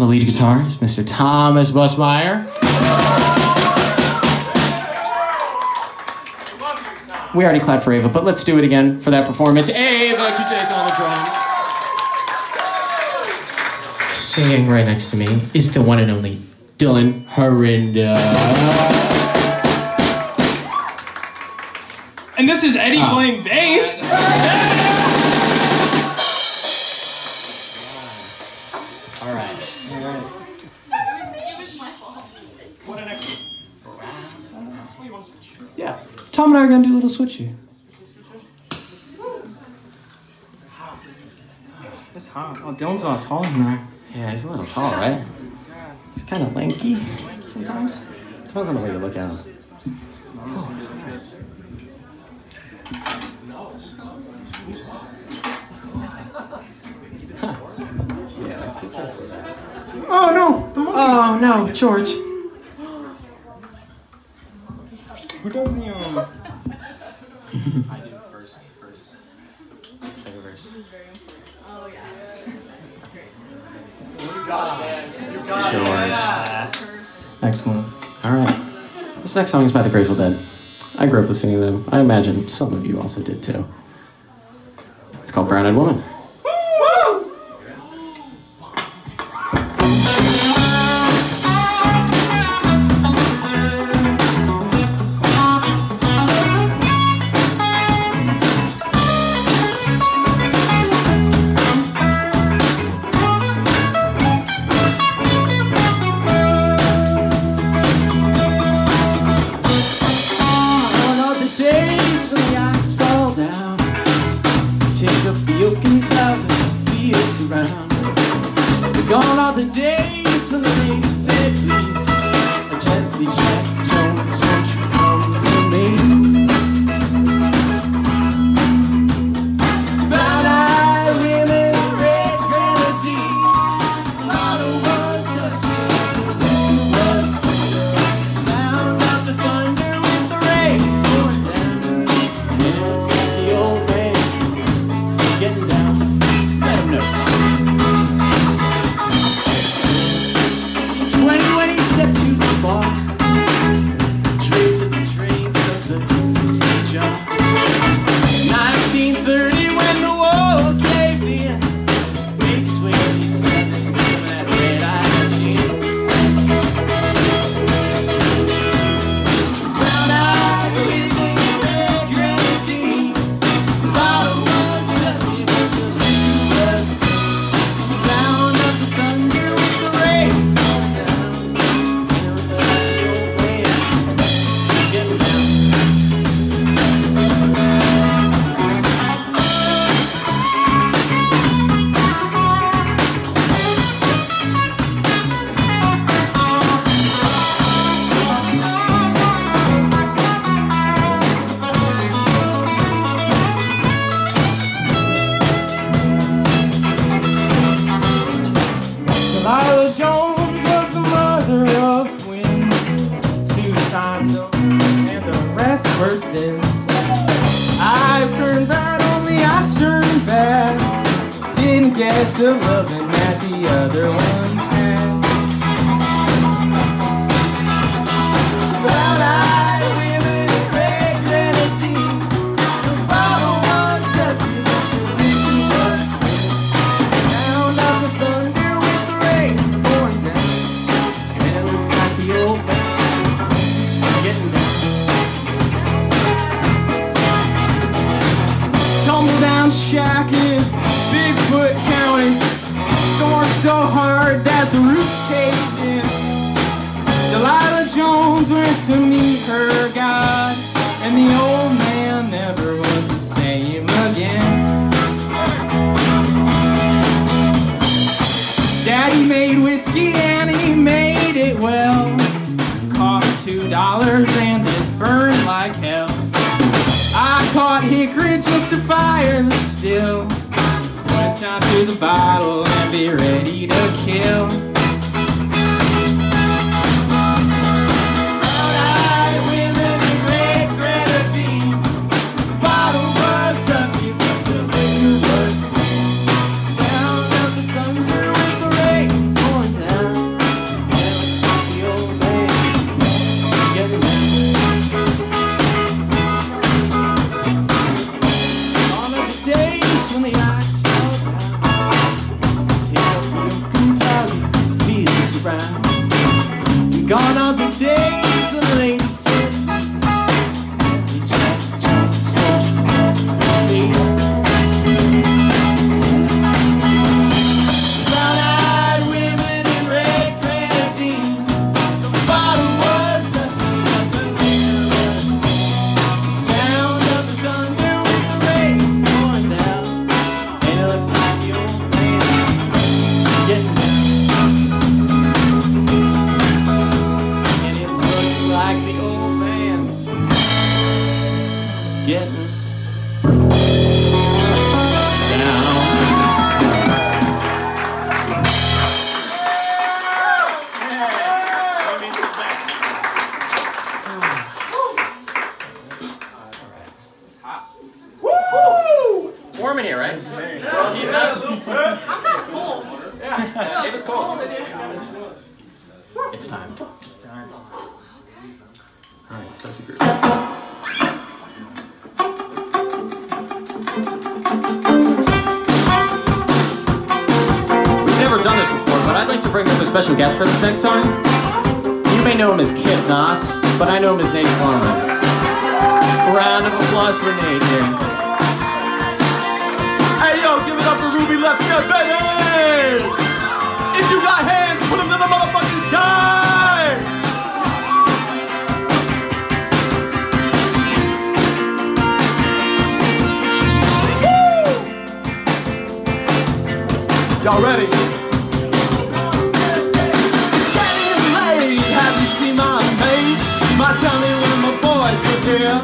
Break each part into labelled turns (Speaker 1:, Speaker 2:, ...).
Speaker 1: on the lead guitar is Mr. Thomas Busemeyer. We already clapped for Ava, but let's do it again for that performance. Ava Cutays on the drum. Singing right next to me is the one and only Dylan Harinda.
Speaker 2: And this is Eddie
Speaker 1: Ah.
Speaker 2: playing bass. Tom and I are gonna do a little switchy. It's hot. Oh, Dylan's not tall enough.
Speaker 1: Yeah, he's a little tall, right? He's kind of lanky sometimes. Depends on the way you look at him.
Speaker 2: Oh no, the monkey.
Speaker 1: Oh no, George.
Speaker 2: Excellent.
Speaker 1: All right. This next song is by the Grateful Dead. I grew up listening to them. I imagine some of you also did too. It's called Brown Eyed Woman. We're gone all the days when the lady said, please, gently, Jack bottle and
Speaker 2: be ready to kill.
Speaker 1: It's time. It's time. All right, start the group. We've never done this before, but I'd like to bring up a special guest for this next song. You may know him as Kip Noss, but I know him as Nate Sloman. Round of applause for Nate here.
Speaker 3: Hey yo, give it up for Ruby Leftstep, baby! If you got hands, put them to the motherfucking Y'all ready? It's getting late. Have you seen my mate? My tell me when my boys get here.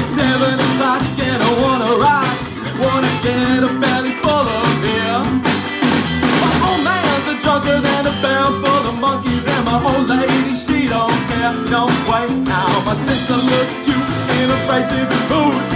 Speaker 3: It's seven o'clock and I wanna ride. Wanna get a belly full of beer. My old man's a drunker than a barrel full of monkeys, and my old lady she don't care. No wait now, my sister looks cute in her braces and boots,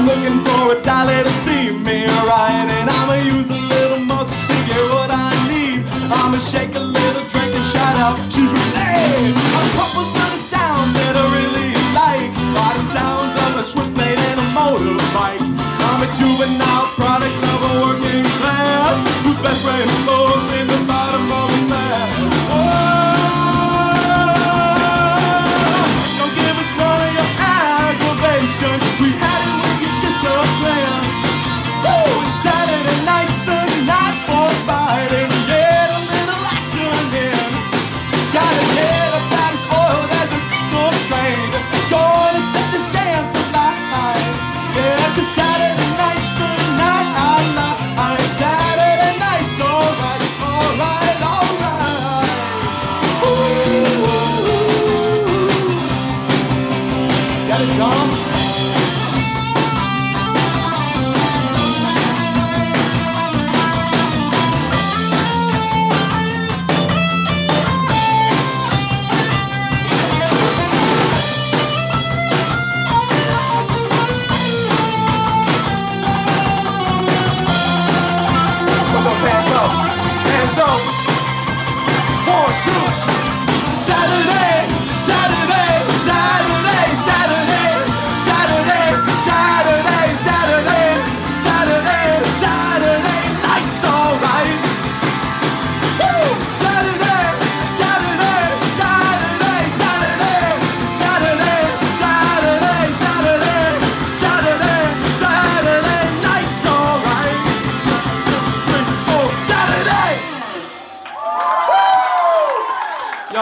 Speaker 3: I'm looking for a dolly to see me right, and I'ma use a little muscle to get what I need. I'ma shake a little drink and shout out, she's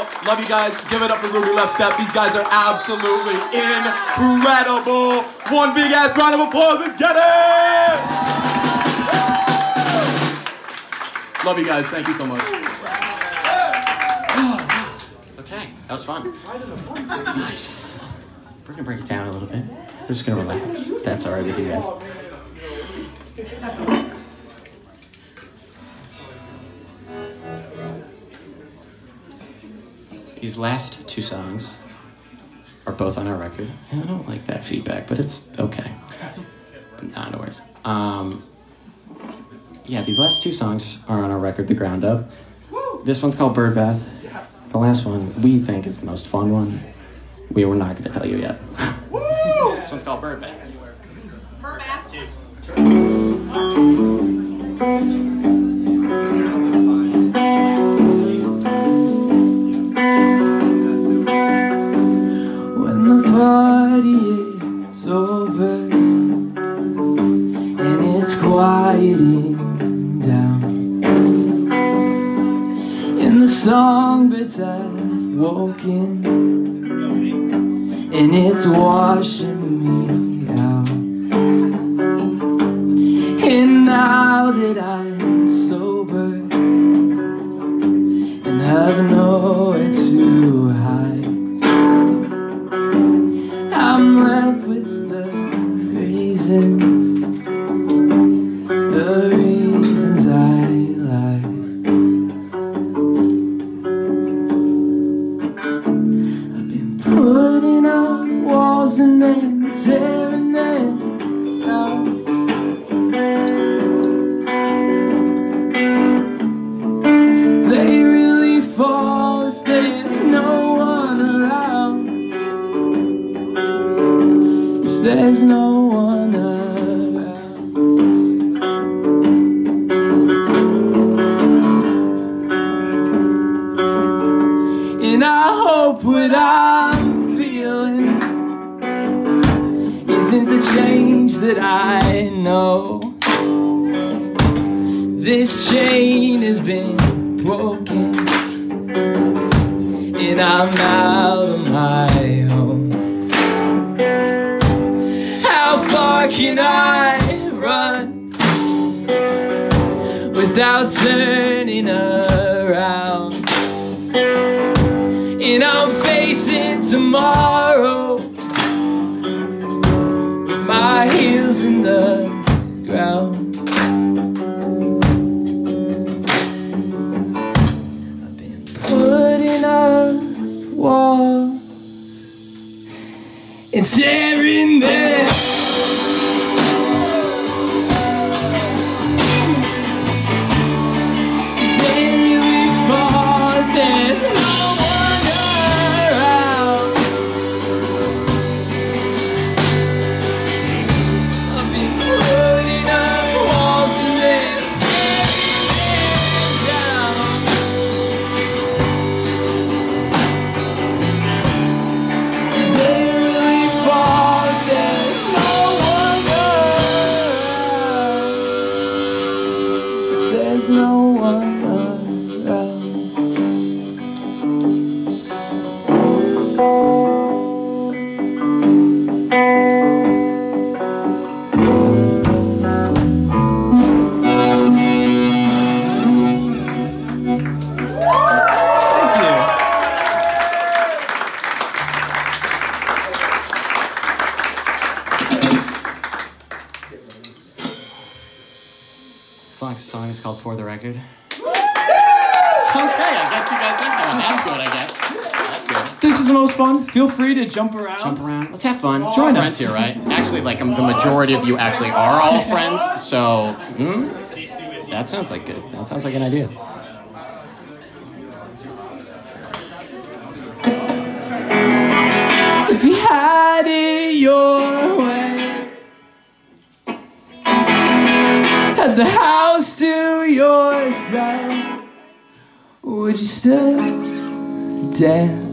Speaker 3: Yo, love you guys. Give it up for Ruby Leftstep. These guys are absolutely incredible. One big ass round of applause. Let's get it! Love you guys. Thank you so much.
Speaker 1: Okay, that was fun. Nice. We're gonna break it down a little bit. We're just gonna relax. That's all right with you guys. These last two songs are both on our record. And I don't like that feedback, but it's okay. Nah, no worries. Um, yeah, these last two songs are on our record, The Ground Up. This one's called Bird Bath.
Speaker 4: the last one we think is the most fun one. We were not going to tell you yet. this one's called Birdman.
Speaker 1: when it's quieting down. In the songbirds have woken and it's washing me out. And now that I'm putting up walls and then tearing them down. This chain has been broken, and I'm out of my home. How far can I run without turning around? And I'm facing tomorrow and tearing them.
Speaker 4: Is the
Speaker 1: most fun. Feel free to jump around.
Speaker 4: Jump around. Let's have fun.
Speaker 1: Join us.
Speaker 4: friends here, right? Actually, like um, the majority of you actually are all friends, so hmm? that sounds like good. That sounds like an idea.
Speaker 1: If you had it your way, had the house to yourself, would you still dance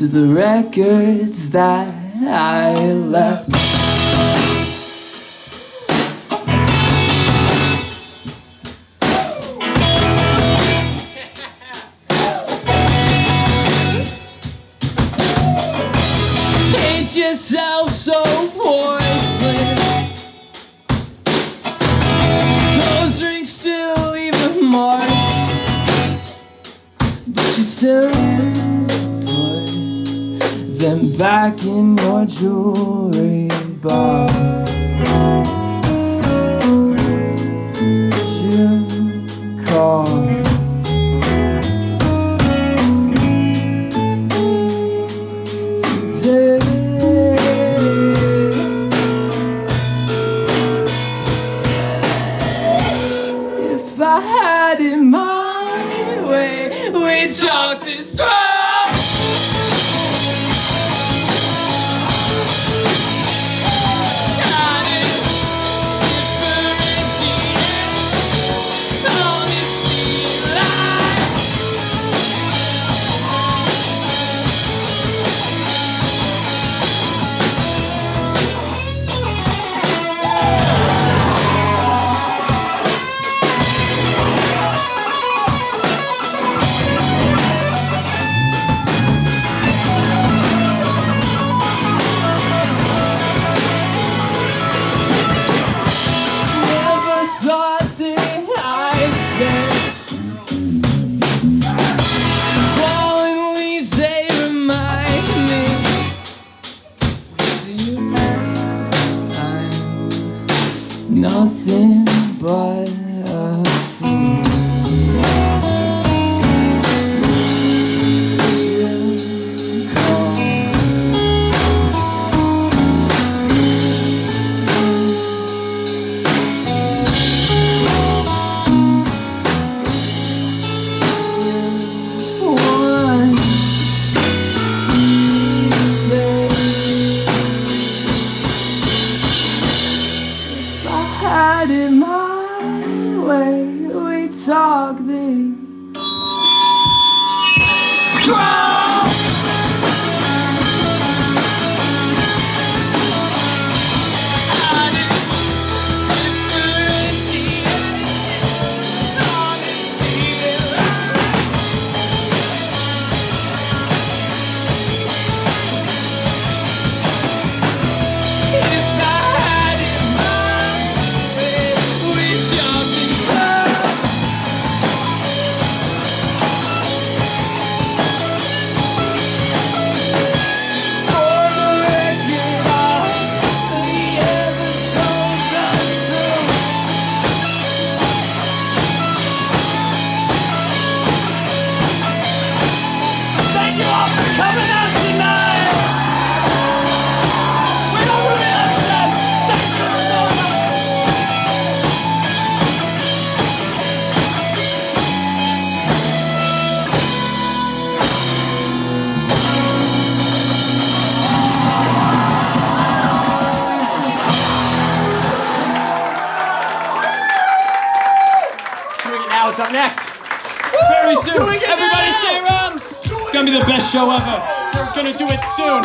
Speaker 1: to the records that I left? You all show ever.
Speaker 4: We're gonna do it soon.